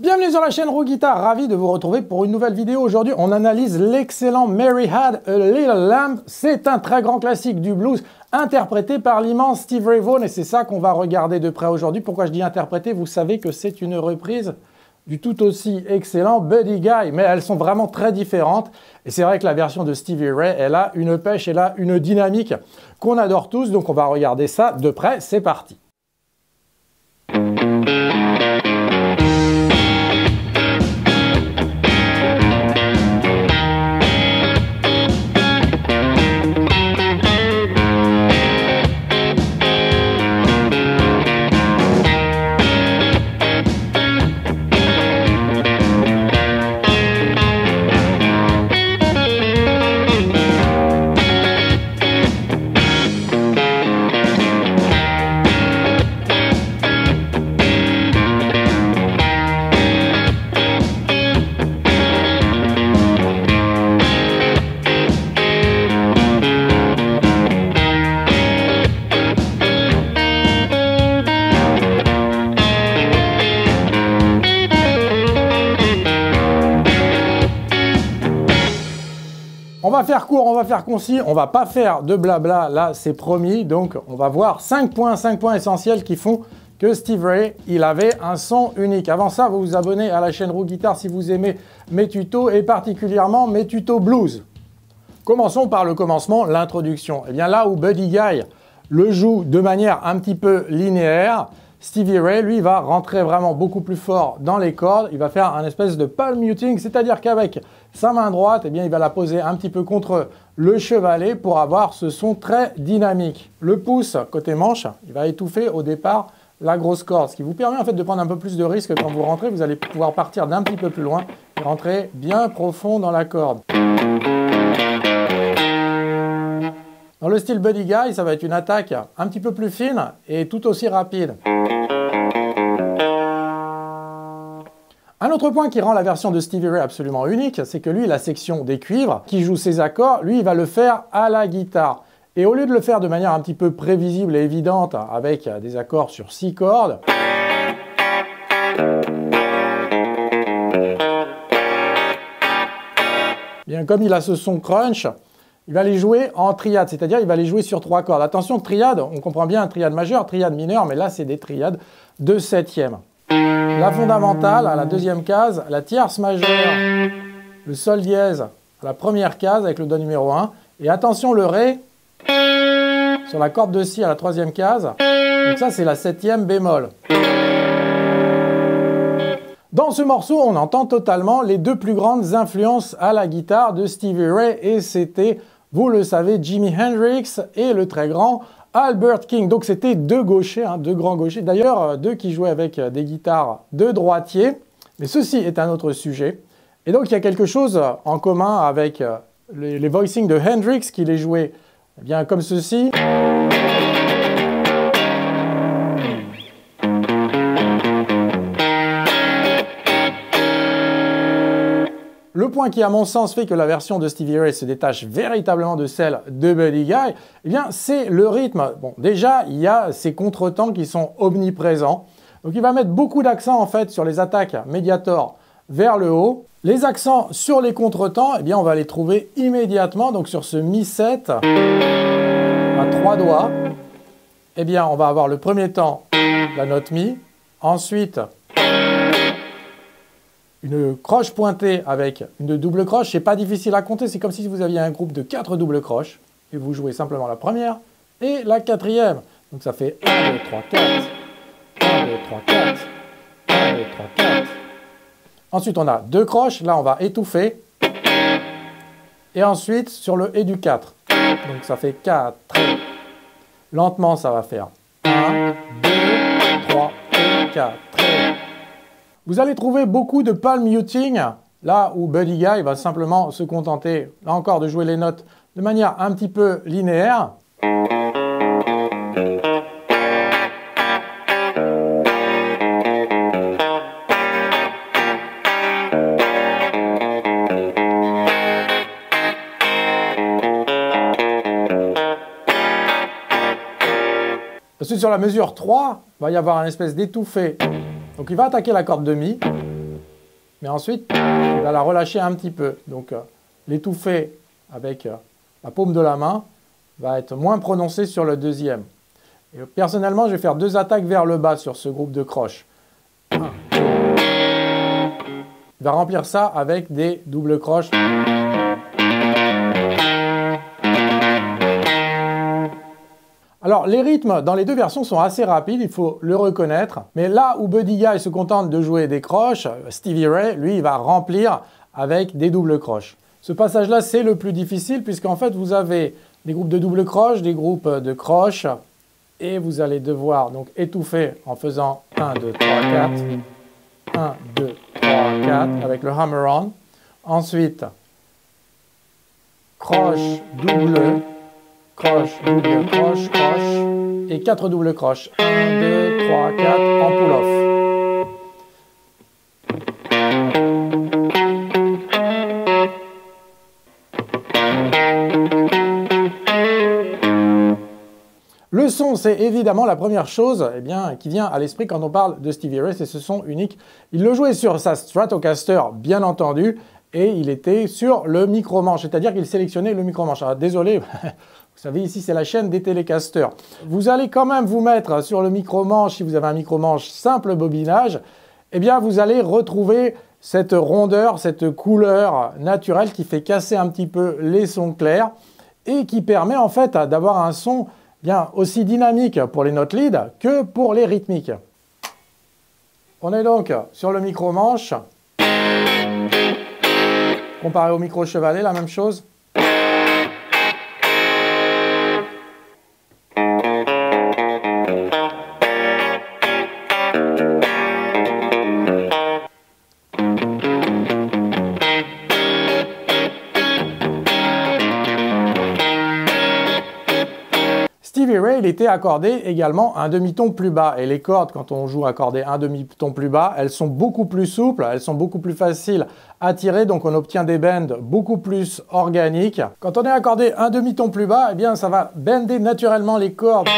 Bienvenue sur la chaîne Roux Guitar, ravi de vous retrouver pour une nouvelle vidéo. Aujourd'hui, on analyse l'excellent Mary Had a Little Lamb. C'est un très grand classique du blues interprété par l'immense Steve Ray Vaughan et c'est ça qu'on va regarder de près aujourd'hui. Pourquoi je dis interprété? Vous savez que c'est une reprise du tout aussi excellent Buddy Guy, mais elles sont vraiment très différentes. Et c'est vrai que la version de Stevie Ray, elle a une pêche, elle a une dynamique qu'on adore tous. Donc on va regarder ça de près. C'est parti. Faire court, on va faire concis, on va pas faire de blabla, là c'est promis. Donc on va voir 5 points, 5 points essentiels qui font que Steve Ray, il avait un son unique. Avant ça, vous vous abonnez à la chaîne Roux Guitar si vous aimez mes tutos et particulièrement mes tutos blues. Commençons par le commencement, l'introduction. Et eh bien là où Buddy Guy le joue de manière un petit peu linéaire, Stevie Ray, lui, va rentrer vraiment beaucoup plus fort dans les cordes. Il va faire un espèce de palm muting, c'est-à-dire qu'avec sa main droite, eh bien, il va la poser un petit peu contre le chevalet pour avoir ce son très dynamique. Le pouce, côté manche, il va étouffer au départ la grosse corde, ce qui vous permet en fait de prendre un peu plus de risque quand vous rentrez. Vous allez pouvoir partir d'un petit peu plus loin et rentrer bien profond dans la corde. Dans le style Buddy Guy, ça va être une attaque un petit peu plus fine et tout aussi rapide. Autre point qui rend la version de Stevie Ray absolument unique, c'est que lui, la section des cuivres, qui joue ses accords, lui, il va le faire à la guitare. Et au lieu de le faire de manière un petit peu prévisible et évidente, avec des accords sur six cordes, bien comme il a ce son crunch, il va les jouer en triade, c'est-à-dire il va les jouer sur trois cordes. Attention, triade, on comprend bien un triade majeur, triade mineur, mais là c'est des triades de septième. La fondamentale à la deuxième case, la tierce majeure, le sol dièse à la première case avec le do numéro 1, et attention le ré sur la corde de si à la troisième case, donc ça c'est la septième bémol. Dans ce morceau, on entend totalement les deux plus grandes influences à la guitare de Stevie Ray. Et c'était vous le savez, Jimi Hendrix et le très grand Albert King. Donc c'était deux gauchers, hein, deux grands gauchers. D'ailleurs, euh, deux qui jouaient avec euh, des guitares de droitier. Mais ceci est un autre sujet. Et donc il y a quelque chose en commun avec euh, les, les voicings de Hendrix qui les jouait eh bien comme ceci. Point qui, à mon sens, fait que la version de Stevie Ray se détache véritablement de celle de Buddy Guy, eh bien, c'est le rythme. Bon, déjà, il y a ces contretemps qui sont omniprésents. Donc, il va mettre beaucoup d'accent, en fait, sur les attaques Mediator vers le haut. Les accents sur les contretemps, eh bien, on va les trouver immédiatement. Donc, sur ce Mi7 à trois doigts, eh bien, on va avoir le premier temps la note Mi, ensuite une croche pointée avec une double croche, c'est pas difficile à compter, c'est comme si vous aviez un groupe de quatre doubles croches et vous jouez simplement la première et la quatrième. Donc ça fait 1, 2, 3, 4, 1, 2, 3, 4, 1, 2, 3, 4. Ensuite, on a deux croches, là on va étouffer. Et ensuite, sur le et du 4. Donc ça fait 4. Lentement, ça va faire 1, 2, 3 et 4. Vous allez trouver beaucoup de palm muting, là où Buddy Guy va simplement se contenter, là encore, de jouer les notes de manière un petit peu linéaire. Ensuite, sur la mesure 3, il va y avoir un espèce d'étouffé donc il va attaquer la corde de Mi, mais ensuite, il va la relâcher un petit peu. Donc, euh, l'étouffer avec euh, la paume de la main va être moins prononcé sur le deuxième. Personnellement, je vais faire deux attaques vers le bas sur ce groupe de croches. Il va remplir ça avec des doubles croches. Alors, les rythmes dans les deux versions sont assez rapides, il faut le reconnaître. Mais là où Buddy Guy se contente de jouer des croches, Stevie Ray, lui, il va remplir avec des doubles croches. Ce passage-là, c'est le plus difficile puisqu'en fait, vous avez des groupes de doubles croches, des groupes de croches, et vous allez devoir donc étouffer en faisant 1, 2, 3, 4, 1, 2, 3, 4 avec le hammer-on. Ensuite, croche, double, croche, double, croche, croche, et 4 doubles croches. 1, 2, 3, 4 en pull-off. Le son, c'est évidemment la première chose eh bien, qui vient à l'esprit quand on parle de Stevie Ray, c'est ce son unique. Il le jouait sur sa Stratocaster, bien entendu, et il était sur le micro-manche, c'est-à-dire qu'il sélectionnait le micro-manche. Ah, désolé, vous savez, ici, c'est la chaîne des télécasters. Vous allez quand même vous mettre sur le micro-manche, si vous avez un micro-manche simple bobinage, eh bien, vous allez retrouver cette rondeur, cette couleur naturelle qui fait casser un petit peu les sons clairs et qui permet en fait d'avoir un son bien aussi dynamique pour les notes lead que pour les rythmiques. On est donc sur le micro-manche. Comparé au micro-chevalet, la même chose. Il était accordé également un demi-ton plus bas. Et les cordes, quand on joue accordé un demi-ton plus bas, elles sont beaucoup plus souples, elles sont beaucoup plus faciles à tirer, donc on obtient des bends beaucoup plus organiques. Quand on est accordé un demi-ton plus bas, eh bien ça va bender naturellement les cordes.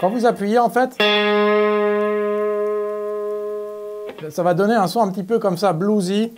Quand vous appuyez, en fait, ça va donner un son un petit peu comme ça, bluesy.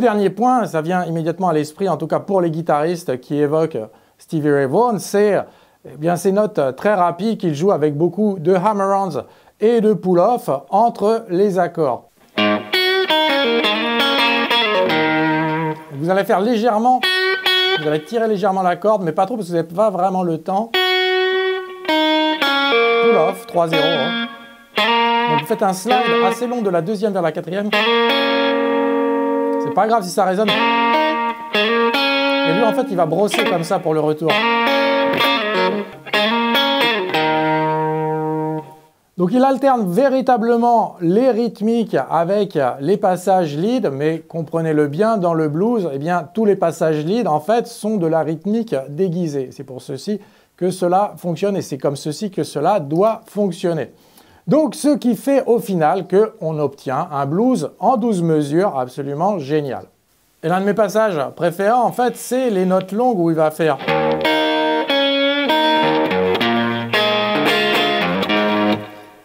Dernier point, ça vient immédiatement à l'esprit, en tout cas pour les guitaristes qui évoquent Stevie Ray Vaughan, c'est eh bien ces notes très rapides qu'il joue avec beaucoup de hammer-ons et de pull-off entre les accords. Vous allez faire légèrement, vous allez tirer légèrement la corde, mais pas trop parce que vous n'avez pas vraiment le temps. Pull-off, 3-0. Hein. Donc vous faites un slide assez long de la deuxième vers la quatrième. C'est pas grave si ça résonne. Et lui, en fait, il va brosser comme ça pour le retour. Donc il alterne véritablement les rythmiques avec les passages lead, mais comprenez-le bien, dans le blues, eh bien, tous les passages lead, en fait, sont de la rythmique déguisée. C'est pour ceci que cela fonctionne et c'est comme ceci que cela doit fonctionner. Donc ce qui fait au final qu'on obtient un blues en 12 mesures absolument génial. Et l'un de mes passages préférés en fait c'est les notes longues où il va faire...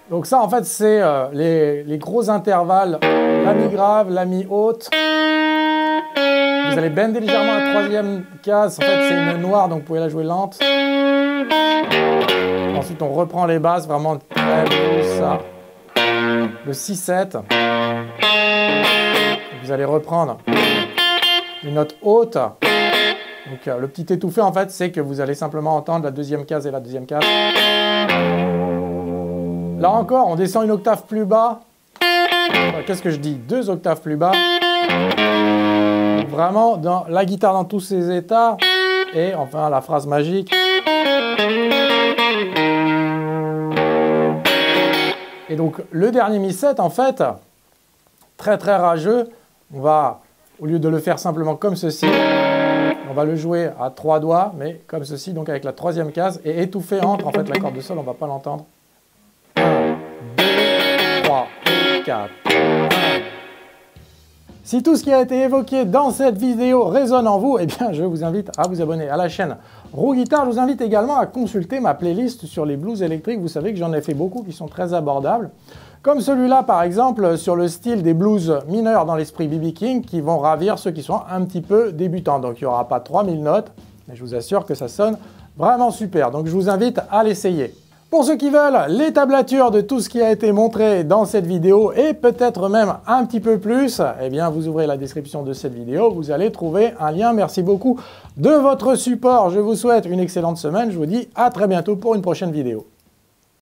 Donc ça en fait c'est euh, les, gros intervalles, la mi grave, la mi haute. Vous allez bender légèrement la troisième case, en fait c'est une noire donc vous pouvez la jouer lente. Ensuite, on reprend les basses, vraiment très beau, ça. Le 6-7. Vous allez reprendre une note haute. Donc, euh, le petit étouffé, en fait, c'est que vous allez simplement entendre la deuxième case et la deuxième case. Là encore, on descend une octave plus bas. Qu'est-ce que je dis? Deux octaves plus bas. Vraiment, la guitare dans tous ses états. Et enfin, la phrase magique. Et donc le dernier mi-7, en fait, très très rageux, on va, au lieu de le faire simplement comme ceci, On va le jouer à trois doigts, mais comme ceci, donc avec la troisième case, et étouffé entre en fait la corde de sol, on ne va pas l'entendre. 4. Si tout ce qui a été évoqué dans cette vidéo résonne en vous, eh bien je vous invite à vous abonner à la chaîne Roux Guitar. Je vous invite également à consulter ma playlist sur les blues électriques. Vous savez que j'en ai fait beaucoup qui sont très abordables. Comme celui-là, par exemple, sur le style des blues mineurs dans l'esprit BB King, qui vont ravir ceux qui sont un petit peu débutants. Donc il n'y aura pas 3000 notes, mais je vous assure que ça sonne vraiment super. Donc je vous invite à l'essayer. Pour ceux qui veulent les tablatures de tout ce qui a été montré dans cette vidéo et peut-être même un petit peu plus, eh bien vous ouvrez la description de cette vidéo, vous allez trouver un lien. Merci beaucoup de votre support. Je vous souhaite une excellente semaine. Je vous dis à très bientôt pour une prochaine vidéo.